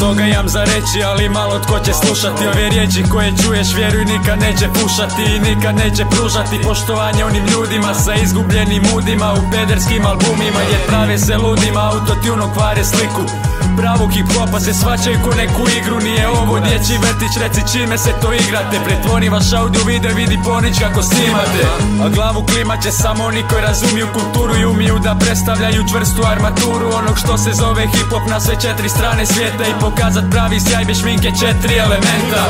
toga imam za reći, ali malo tko će slušati Ove riječi koje čuješ. Vjeruj nikad neće pušati I nikad neće pružati poštovanje onim ljudima Sa izgubljenim udima u pederskim albumima Jer prave se ludima, autotune kvare sliku. Pravog hip hopa se svačaju ko neku igru Nije ovo dječji vrtić, reci čime se to igrate. Pretvori vaš audio video, vidi ponić kako snimate. A glavu klimat će samo oni koji razumiju kulturu I umiju da predstavljaju čvrstu armaturu Onog što se zove hip hop na sve četiri strane svijeta I pokazat pravi sjaj bez šminke četiri elementa.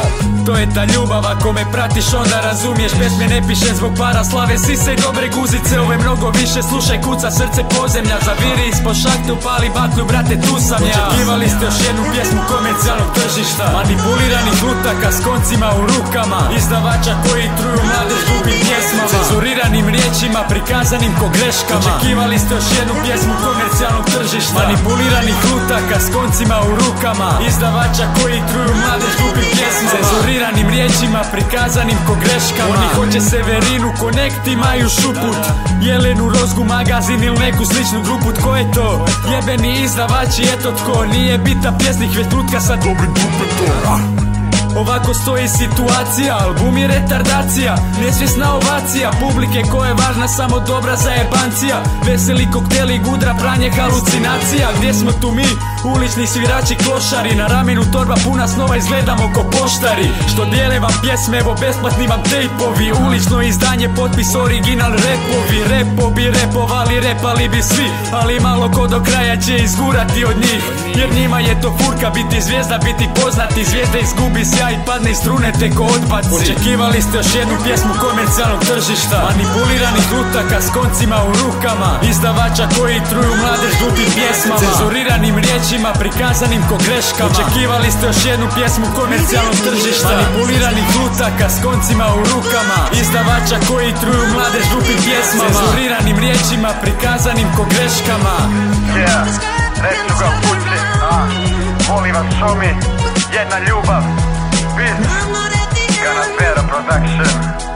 To je ta ljubav, ako me pratiš onda razumiješ. Pesme ne piše zbog para, slave sise i dobre guzice Ovo je mnogo više, slušaj kuca srce pozemlja Zaviri ispod šakte, upali batlu, brate tu sam ja. Očekivali ste još jednu pjesmu komercijalnog tržišta. Manipuliranih lutaka s koncima u rukama. Izdavača koji truju mladež glupim pjesmama. Cenzuriranim riječima, prikazanim ko greškama. Očekivali ste još jednu pjesmu komercijalnog tržišta. Manipuliranih lutaka s koncima u rukama Izdavača koji truju mladež glupim pjesmama. Cenzuriranim riječima, prikazanim ko greškama. Oni hoće Severinu, Connect imaju šuput. Jelenu, Rozgu, magazin ili neku sličnu grupu Tko je to? Jebeni izdavači, eto tko. Nije bita pjesnik, već lutka sa dobrim dupetom Ovako stoji situacija, album je retardacija Nesvjesna ovacija, publike koja je važna samo dobra zajebancija Veseli kokteli, gudra, pranje, halucinacija. Gdje smo tu mi, ulični svirači, klošari Na ramenu torba puna snova, izgledamo ko poštari. Što dijele vam pjesme, evo besplatni vam tejpovi. Ulično izdanje, potpis, original repovi. Repo bi repovali, repali bi svi Ali malo ko do kraja će izgurati od njih. Jer njima je to furka, biti zvijezda, biti poznati Zvijezda izgubi sjaj i padne iz strune teko odbaci. Očekivali ste još jednu pjesmu komercijalnog tržišta. Manipuliranih lutaka s koncima u rukama. Izdavača koji truju mladež glupim pjesmama. Cenzuriranim riječima prikazanim ko greškama. Očekivali ste još jednu pjesmu komercijalnog tržišta. Manipuliranih lutaka s koncima u rukama. Izdavača koji truju mladež glupim pjesmama. Cenzuriranim riječima prikazanim ko greškama. Yeah, reću ga a Volim vas šomi, jedna ljubav beat. Got a better production.